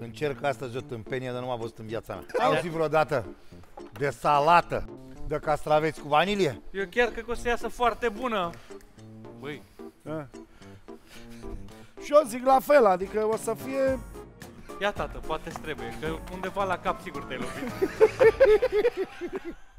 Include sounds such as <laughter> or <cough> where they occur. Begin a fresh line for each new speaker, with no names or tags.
Încerc astăzi o tâmpenie, dar nu am văzut în viața mea. Am auzit vreodată de salată de castraveți cu vanilie?
Eu chiar cred că o să iasă foarte bună. Băi,
A. Și eu zic la fel, adică o să fie...
ia tată, poate trebuie, că undeva la cap sigur te-ai lovit. <laughs>